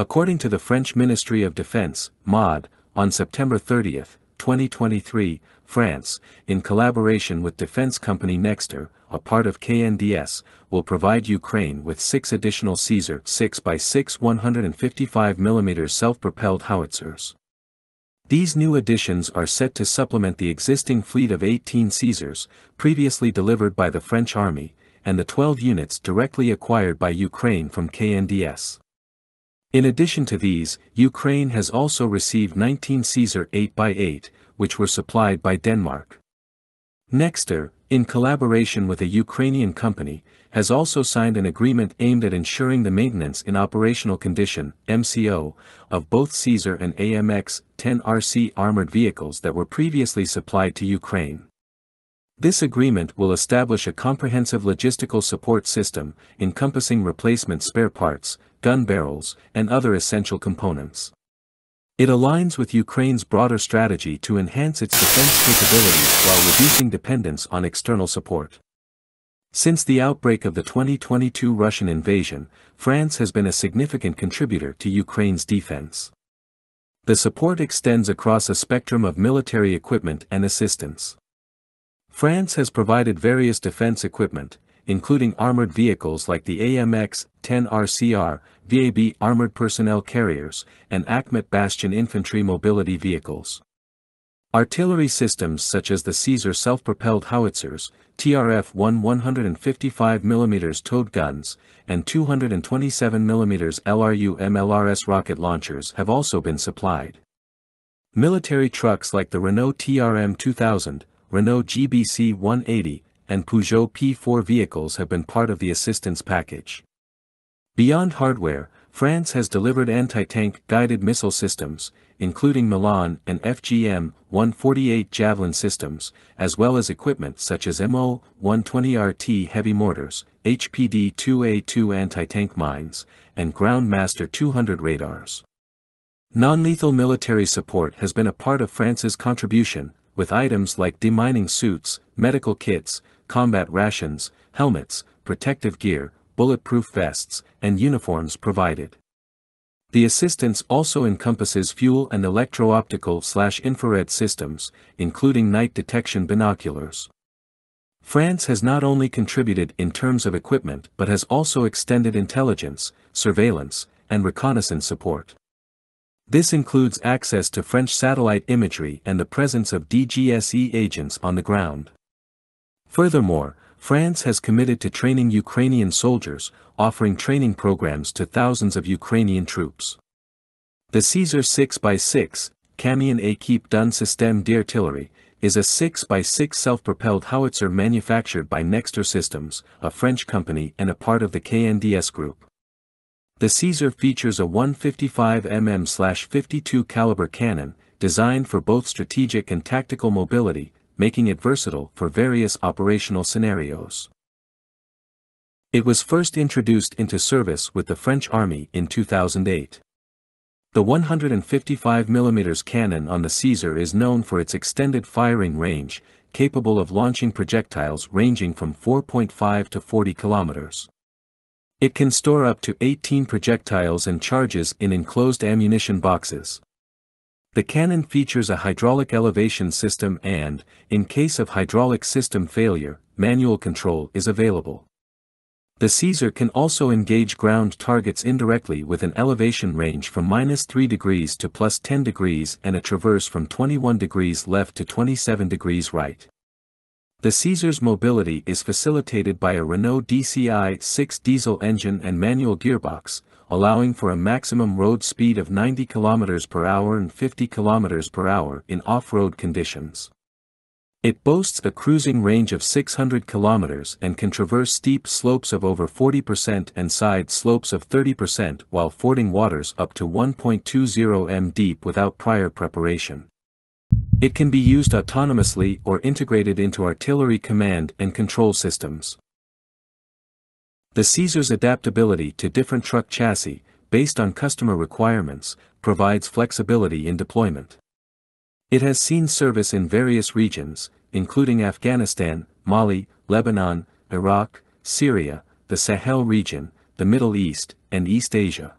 According to the French Ministry of Defense, MOD, on September 30, 2023, France, in collaboration with defense company Nexter, a part of KNDS, will provide Ukraine with six additional Caesar 6x6 155mm self-propelled howitzers. These new additions are set to supplement the existing fleet of 18 Caesars, previously delivered by the French Army, and the 12 units directly acquired by Ukraine from KNDS. In addition to these, Ukraine has also received 19 Caesar 8x8, which were supplied by Denmark. Nexter, in collaboration with a Ukrainian company, has also signed an agreement aimed at ensuring the maintenance in operational condition MCO, of both Caesar and AMX-10RC armored vehicles that were previously supplied to Ukraine. This agreement will establish a comprehensive logistical support system, encompassing replacement spare parts, gun barrels, and other essential components. It aligns with Ukraine's broader strategy to enhance its defense capabilities while reducing dependence on external support. Since the outbreak of the 2022 Russian invasion, France has been a significant contributor to Ukraine's defense. The support extends across a spectrum of military equipment and assistance. France has provided various defense equipment, including armored vehicles like the AMX-10RCR, VAB armored personnel carriers, and ACMAT Bastion infantry mobility vehicles. Artillery systems such as the Caesar self-propelled howitzers, TRF-1 155mm towed guns, and 227mm LRU MLRS rocket launchers have also been supplied. Military trucks like the Renault TRM 2000, Renault GBC 180, and Peugeot P4 vehicles have been part of the assistance package. Beyond hardware, France has delivered anti-tank guided missile systems, including Milan and FGM-148 Javelin systems, as well as equipment such as MO-120RT heavy mortars, HPD-2A2 anti-tank mines, and Groundmaster 200 radars. Non-lethal military support has been a part of France's contribution, with items like demining suits, medical kits, combat rations, helmets, protective gear, bulletproof vests, and uniforms provided. The assistance also encompasses fuel and electro-optical slash infrared systems, including night detection binoculars. France has not only contributed in terms of equipment but has also extended intelligence, surveillance, and reconnaissance support. This includes access to French satellite imagery and the presence of DGSE agents on the ground. Furthermore, France has committed to training Ukrainian soldiers, offering training programs to thousands of Ukrainian troops. The Caesar 6x6, Camion Équipe d'un Système d'Artillerie, is a 6x6 self-propelled howitzer manufactured by Nexter Systems, a French company and a part of the KNDS group. The Caesar features a 155mm-52 caliber cannon, designed for both strategic and tactical mobility, making it versatile for various operational scenarios. It was first introduced into service with the French Army in 2008. The 155mm cannon on the Caesar is known for its extended firing range, capable of launching projectiles ranging from 4.5 to 40 kilometers. It can store up to 18 projectiles and charges in enclosed ammunition boxes. The cannon features a hydraulic elevation system and, in case of hydraulic system failure, manual control is available. The Caesar can also engage ground targets indirectly with an elevation range from minus 3 degrees to plus 10 degrees and a traverse from 21 degrees left to 27 degrees right. The Caesar's mobility is facilitated by a Renault DCI 6 diesel engine and manual gearbox, allowing for a maximum road speed of 90 km per hour and 50 km per hour in off-road conditions. It boasts a cruising range of 600 km and can traverse steep slopes of over 40% and side slopes of 30% while fording waters up to 1.20 m deep without prior preparation. It can be used autonomously or integrated into artillery command and control systems. The Caesar's adaptability to different truck chassis, based on customer requirements, provides flexibility in deployment. It has seen service in various regions, including Afghanistan, Mali, Lebanon, Iraq, Syria, the Sahel region, the Middle East, and East Asia.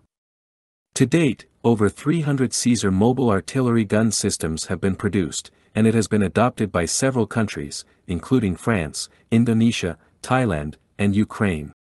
To date, over 300 Caesar mobile artillery gun systems have been produced, and it has been adopted by several countries, including France, Indonesia, Thailand, and Ukraine.